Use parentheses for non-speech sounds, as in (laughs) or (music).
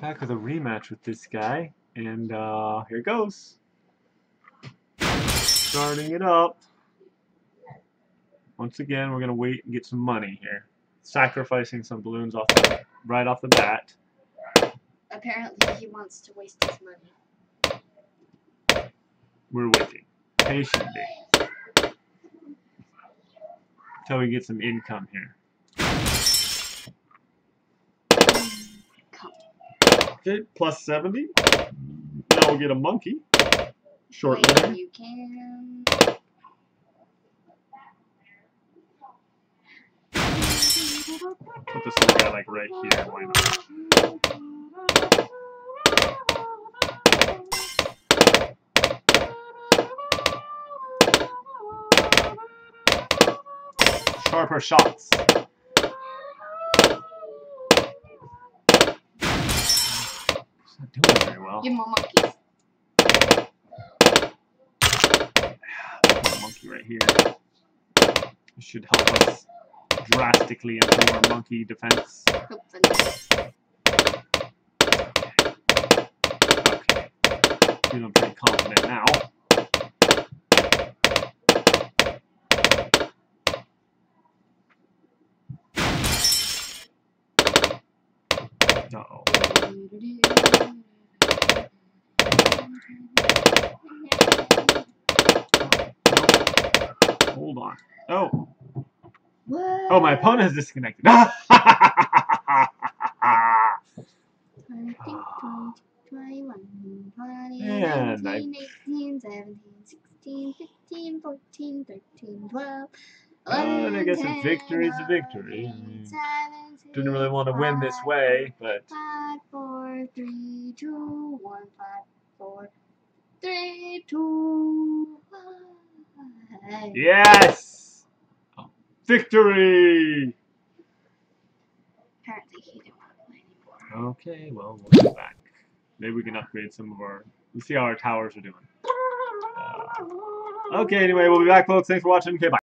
back with a rematch with this guy, and uh, here it goes. Starting it up. Once again, we're gonna wait and get some money here. Sacrificing some balloons off the, right off the bat. Apparently, he wants to waste his money. We're waiting patiently until we get some income here. Okay, plus 70. Now we'll get a monkey. Short Wait, you can. Put this little guy like right here. Why not? Sharper shots. It's not doing very well. Give him a monkey. monkey right here. This should help us drastically improve our monkey defense. Hopefully. Okay. Feeling pretty confident now. Uh-oh. Hold on. Oh. What? Oh, my opponent has disconnected. And (laughs) I- 18, 17, 16, 15, 14, 13, 12. And I guess a victory is a victory. Didn't really want to win this way, but Five, four, three, two, one, five, four, three, two, one. yes! Victory! Apparently he didn't want to play anymore. Okay, well, we'll go back. Maybe we can upgrade some of our... Let's see how our towers are doing. (laughs) Uh, okay, anyway, we'll be back, folks. Thanks for watching. Okay, bye.